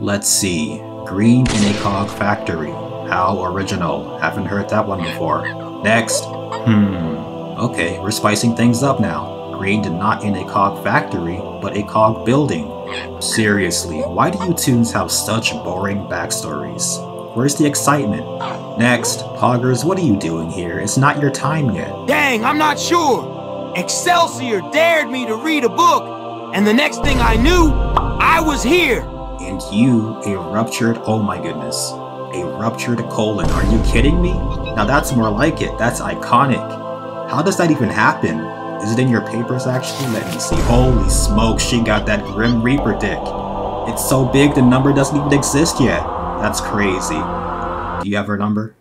Let's see. Green in a cog factory. How original. Haven't heard that one before. Next. Hmm. Okay, we're spicing things up now. Green did not in a cog factory, but a cog building. Seriously, why do you tunes have such boring backstories? Where's the excitement? Next, Poggers, what are you doing here? It's not your time yet. Dang, I'm not sure. Excelsior dared me to read a book, and the next thing I knew, I was here. And you, a ruptured, oh my goodness. A ruptured colon, are you kidding me? Now that's more like it, that's iconic. How does that even happen? Is it in your papers actually? Let me see. Holy smoke, she got that Grim Reaper dick. It's so big the number doesn't even exist yet. That's crazy. Do you have her number?